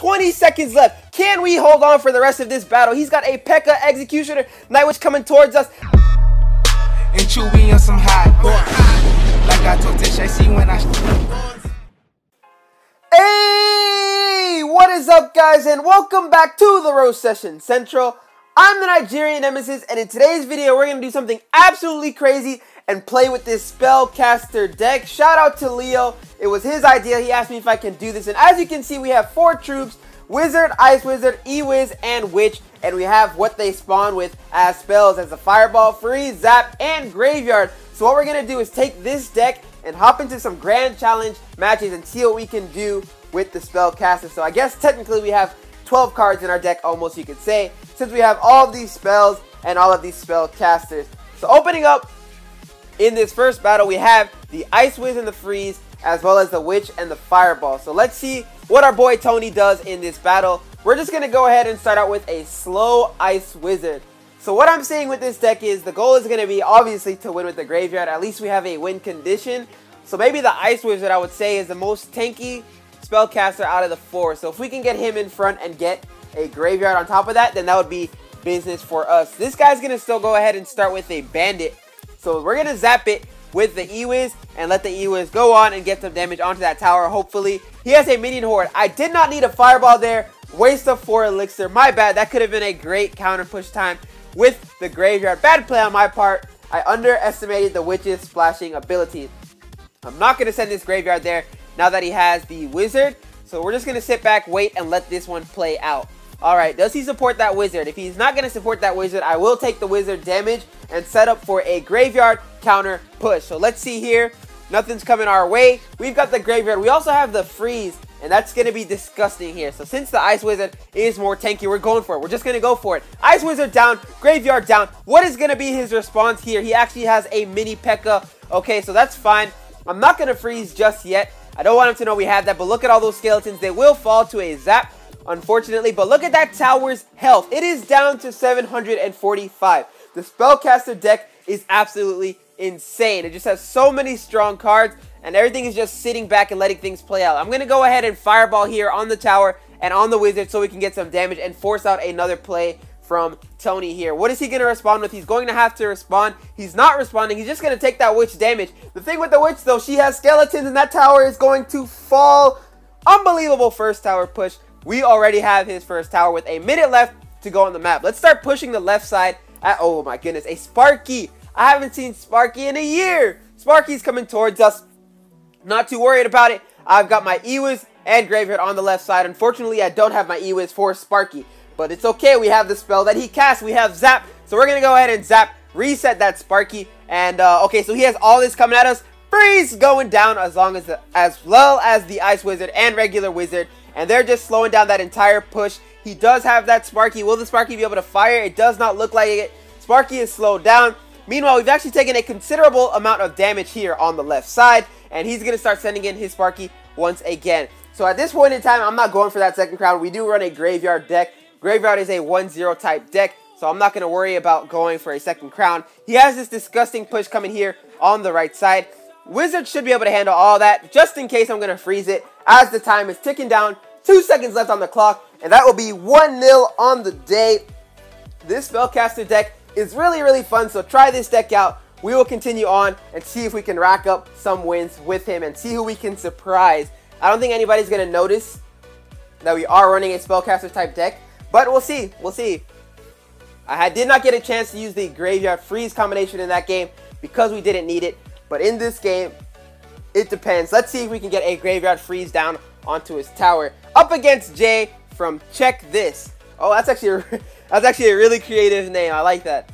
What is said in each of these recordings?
20 seconds left. Can we hold on for the rest of this battle? He's got a P.E.K.K.A. Executioner, Night Witch coming towards us. And chewy on some hot Like I told Tish, when I. Hey, what is up, guys, and welcome back to the Rose Session Central. I'm the Nigerian Nemesis, and in today's video, we're gonna do something absolutely crazy and play with this Spellcaster deck. Shout out to Leo. It was his idea. He asked me if I can do this. And as you can see, we have four troops, Wizard, Ice Wizard, E-Wiz, and Witch. And we have what they spawn with as spells as a Fireball, Freeze, Zap, and Graveyard. So what we're to do is take this deck and hop into some Grand Challenge matches and see what we can do with the Spellcaster. So I guess technically we have 12 cards in our deck almost you could say, since we have all of these spells and all of these Spellcasters. So opening up in this first battle, we have the Ice Wiz and the Freeze, as well as the Witch and the Fireball. So let's see what our boy Tony does in this battle. We're just going to go ahead and start out with a slow Ice Wizard. So what I'm saying with this deck is the goal is going to be obviously to win with the Graveyard. At least we have a win condition. So maybe the Ice Wizard I would say is the most tanky spellcaster out of the four. So if we can get him in front and get a Graveyard on top of that, then that would be business for us. This guy's going to still go ahead and start with a Bandit. So we're going to zap it with the E-Wiz and let the E-Wiz go on and get some damage onto that tower, hopefully. He has a minion horde. I did not need a fireball there. Waste of 4 elixir. My bad. That could have been a great counter push time with the graveyard. Bad play on my part. I underestimated the witch's splashing ability. I'm not going to send this graveyard there now that he has the wizard. So we're just going to sit back, wait, and let this one play out. Alright, does he support that wizard? If he's not going to support that wizard, I will take the wizard damage and set up for a graveyard counter push. So let's see here. Nothing's coming our way. We've got the graveyard. We also have the freeze, and that's going to be disgusting here. So since the Ice Wizard is more tanky, we're going for it. We're just going to go for it. Ice Wizard down, Graveyard down. What is going to be his response here? He actually has a mini P.E.K.K.A. Okay, so that's fine. I'm not going to freeze just yet. I don't want him to know we have that, but look at all those skeletons. They will fall to a zap unfortunately. But look at that tower's health. It is down to 745. The Spellcaster deck is absolutely insane. It just has so many strong cards, and everything is just sitting back and letting things play out. I'm going to go ahead and Fireball here on the tower and on the Wizard so we can get some damage and force out another play from Tony here. What is he going to respond with? He's going to have to respond. He's not responding. He's just going to take that Witch damage. The thing with the Witch, though, she has skeletons, and that tower is going to fall. Unbelievable first tower push. We already have his first tower with a minute left to go on the map. Let's start pushing the left side. At, oh my goodness, a Sparky. I haven't seen Sparky in a year. Sparky's coming towards us. Not too worried about it. I've got my E-Wiz and Graveyard on the left side. Unfortunately, I don't have my E-Wiz for Sparky. But it's okay. We have the spell that he casts. We have Zap. So we're going to go ahead and Zap. Reset that Sparky. And, uh, okay, so he has all this coming at us. Freeze going down as long as the, as well as the Ice Wizard and regular Wizard and they're just slowing down that entire push. He does have that Sparky. Will the Sparky be able to fire? It does not look like it. Sparky is slowed down. Meanwhile, we've actually taken a considerable amount of damage here on the left side, and he's going to start sending in his Sparky once again. So at this point in time, I'm not going for that second crown. We do run a Graveyard deck. Graveyard is a 1-0 type deck, so I'm not going to worry about going for a second crown. He has this disgusting push coming here on the right side. Wizard should be able to handle all that, just in case I'm going to freeze it as the time is ticking down. Two seconds left on the clock, and that will be 1-0 on the day. This Spellcaster deck is really, really fun, so try this deck out. We will continue on and see if we can rack up some wins with him and see who we can surprise. I don't think anybody's going to notice that we are running a Spellcaster type deck, but we'll see. We'll see. I did not get a chance to use the Graveyard Freeze combination in that game because we didn't need it. But in this game, it depends. Let's see if we can get a Graveyard Freeze down onto his tower. Up against Jay from Check This. Oh, that's actually a, that's actually a really creative name. I like that.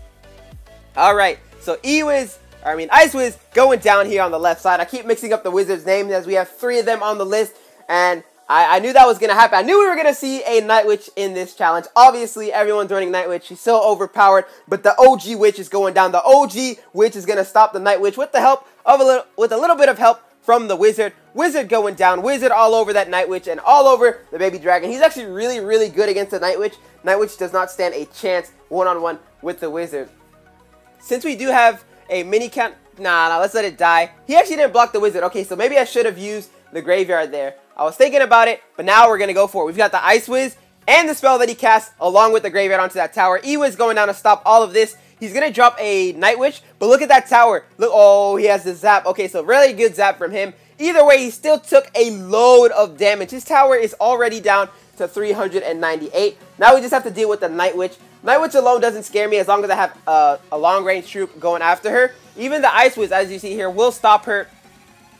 All right, so E-Wiz, I mean Ice Wiz, going down here on the left side. I keep mixing up the Wizards' names as we have three of them on the list, and I, I knew that was going to happen. I knew we were going to see a Night Witch in this challenge. Obviously, everyone's running Night Witch. She's so overpowered, but the OG Witch is going down. The OG Witch is going to stop the Night Witch with the help of a little, with a little bit of help from the Wizard. Wizard going down. Wizard all over that Night Witch and all over the Baby Dragon. He's actually really, really good against the Night Witch. Night Witch does not stand a chance one-on-one -on -one with the Wizard. Since we do have a mini count... Nah, nah, let's let it die. He actually didn't block the Wizard. Okay, so maybe I should have used the Graveyard there. I was thinking about it, but now we're going to go for it. We've got the Ice Wiz and the spell that he casts along with the Graveyard onto that tower. E-Wiz going down to stop all of this. He's going to drop a Night Witch, but look at that tower. Look, oh, he has the Zap. Okay, so really good Zap from him. Either way, he still took a load of damage. His tower is already down to 398. Now we just have to deal with the Night Witch. Night Witch alone doesn't scare me as long as I have a long-range troop going after her. Even the Ice Wiz, as you see here, will stop her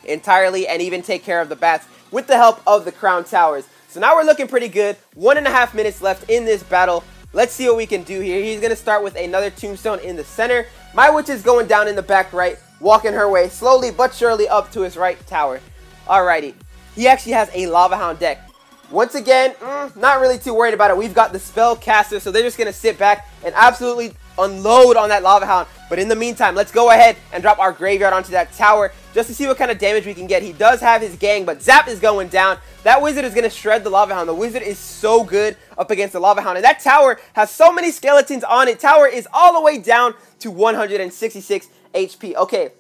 entirely and even take care of the bats with the help of the Crown Towers. So now we're looking pretty good. One and a half minutes left in this battle. Let's see what we can do here. He's going to start with another tombstone in the center. My witch is going down in the back right, walking her way slowly but surely up to his right tower. Alrighty. He actually has a Lava Hound deck. Once again, mm, not really too worried about it. We've got the spell caster, so they're just going to sit back and absolutely unload on that Lava Hound. But in the meantime, let's go ahead and drop our Graveyard onto that tower just to see what kind of damage we can get. He does have his gang, but Zap is going down. That Wizard is going to shred the Lava Hound. The Wizard is so good up against the Lava Hound. And that tower has so many skeletons on it. Tower is all the way down to 166 HP. Okay,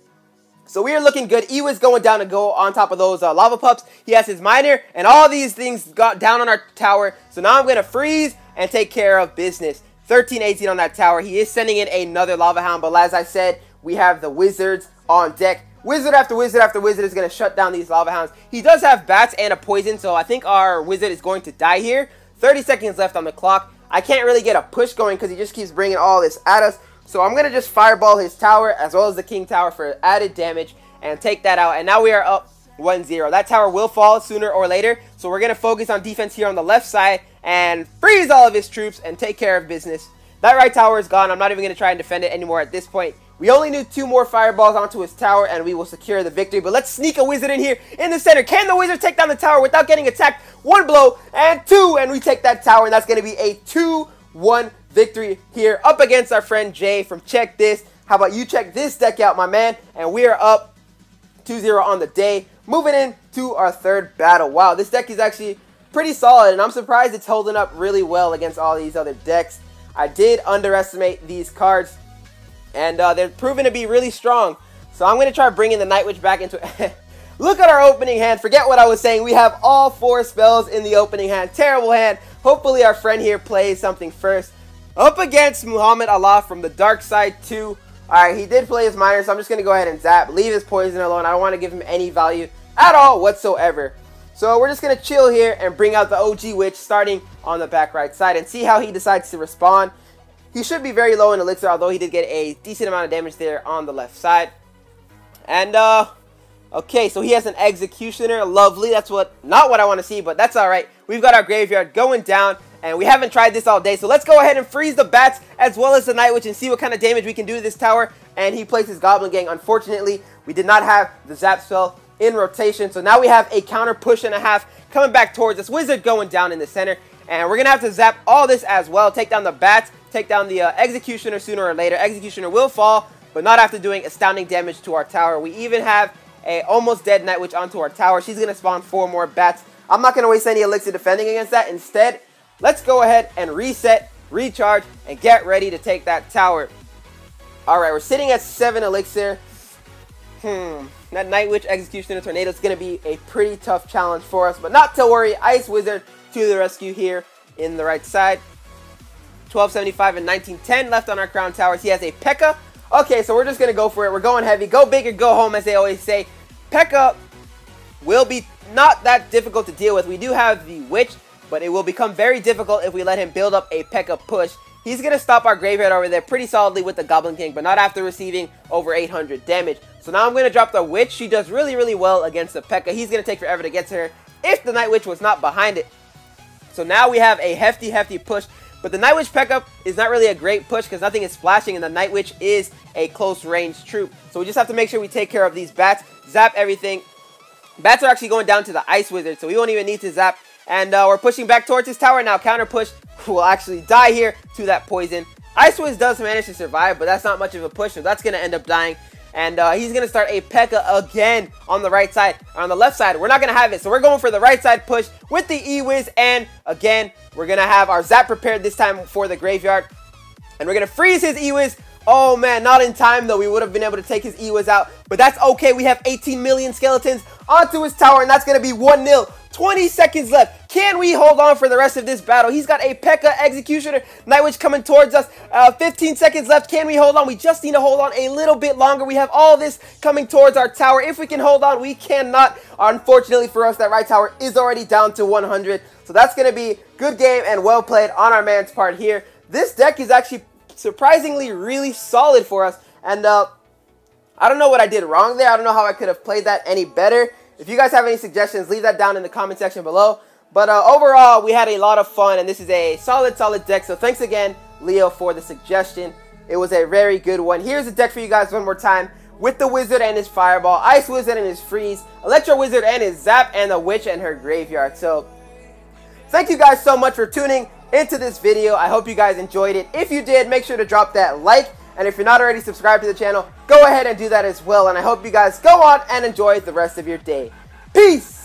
so we are looking good. E was going down to go on top of those uh, lava pups. He has his miner, and all these things got down on our tower. So now I'm going to freeze and take care of business. 13-18 on that tower. He is sending in another lava hound, but as I said, we have the wizards on deck. Wizard after wizard after wizard is going to shut down these lava hounds. He does have bats and a poison, so I think our wizard is going to die here. 30 seconds left on the clock. I can't really get a push going because he just keeps bringing all this at us. So I'm going to just fireball his tower as well as the king tower for added damage and take that out. And now we are up 1-0. That tower will fall sooner or later. So we're going to focus on defense here on the left side and freeze all of his troops and take care of business. That right tower is gone. I'm not even going to try and defend it anymore at this point. We only need two more fireballs onto his tower and we will secure the victory. But let's sneak a wizard in here in the center. Can the wizard take down the tower without getting attacked? One blow and two and we take that tower and that's going to be a 2-1 victory here up against our friend Jay from Check This. How about you check this deck out, my man? And we are up 2-0 on the day. Moving in to our third battle. Wow, this deck is actually pretty solid, and I'm surprised it's holding up really well against all these other decks. I did underestimate these cards, and uh, they're proven to be really strong. So I'm going to try bringing the Night Witch back into it. Look at our opening hand. Forget what I was saying. We have all four spells in the opening hand. Terrible hand. Hopefully our friend here plays something first. Up against Muhammad Allah from the dark side too. Alright, he did play his miner, so I'm just going to go ahead and zap. Leave his poison alone. I don't want to give him any value at all whatsoever. So we're just going to chill here and bring out the OG Witch starting on the back right side and see how he decides to respond. He should be very low in Elixir, although he did get a decent amount of damage there on the left side. And, uh, okay, so he has an Executioner. Lovely. That's what, not what I want to see, but that's alright. We've got our Graveyard going down. And we haven't tried this all day, so let's go ahead and freeze the bats as well as the Night Witch and see what kind of damage we can do to this tower. And he plays his Goblin Gang. Unfortunately, we did not have the Zap spell in rotation, so now we have a counter push and a half coming back towards us. Wizard going down in the center, and we're going to have to zap all this as well. Take down the bats, take down the uh, Executioner sooner or later. Executioner will fall, but not after doing astounding damage to our tower. We even have a almost dead Night Witch onto our tower. She's going to spawn four more bats. I'm not going to waste any elixir defending against that. Instead, Let's go ahead and reset, recharge, and get ready to take that tower. Alright, we're sitting at 7 elixir. Hmm, that Night Witch Executioner Tornado is going to be a pretty tough challenge for us, but not to worry. Ice Wizard to the rescue here in the right side. 1275 and 1910 left on our crown towers. He has a P.E.K.K.A. Okay, so we're just going to go for it. We're going heavy. Go big or go home, as they always say. P.E.K.K.A. will be not that difficult to deal with. We do have the Witch, but it will become very difficult if we let him build up a P.E.K.K.A. push. He's going to stop our Graveyard over there pretty solidly with the Goblin Gang, but not after receiving over 800 damage. So now I'm going to drop the Witch. She does really, really well against the P.E.K.K.A. He's going to take forever to get to her if the Night Witch was not behind it. So now we have a hefty, hefty push. But the Night Witch P.E.K.K.A. is not really a great push because nothing is splashing and the Night Witch is a close range troop. So we just have to make sure we take care of these bats, zap everything. Bats are actually going down to the Ice Wizard, so we won't even need to zap and uh, we're pushing back towards his tower now. Counter push will actually die here to that poison. Ice Wiz does manage to survive, but that's not much of a push, so that's going to end up dying. And uh, he's going to start a P.E.K.K.A. again on the right side. On the left side, we're not going to have it. So we're going for the right side push with the E-Wiz. And again, we're going to have our Zap prepared this time for the Graveyard. And we're going to freeze his E-Wiz. Oh man, not in time though. We would have been able to take his E-Wiz out. But that's okay. We have 18 million skeletons onto his tower. And that's going to be 1-0 20 seconds left. Can we hold on for the rest of this battle? He's got a P.E.K.K.A. Executioner, Night Witch coming towards us. Uh, 15 seconds left. Can we hold on? We just need to hold on a little bit longer. We have all this coming towards our tower. If we can hold on, we cannot. Unfortunately for us, that right tower is already down to 100. So that's going to be good game and well played on our man's part here. This deck is actually surprisingly really solid for us. And uh, I don't know what I did wrong there. I don't know how I could have played that any better. If you guys have any suggestions, leave that down in the comment section below. But uh, overall, we had a lot of fun, and this is a solid, solid deck. So thanks again, Leo, for the suggestion. It was a very good one. Here's the deck for you guys one more time. With the Wizard and his Fireball, Ice Wizard and his Freeze, Electro Wizard and his Zap, and the Witch and her Graveyard. So, thank you guys so much for tuning into this video. I hope you guys enjoyed it. If you did, make sure to drop that like and if you're not already subscribed to the channel, go ahead and do that as well. And I hope you guys go on and enjoy the rest of your day. Peace!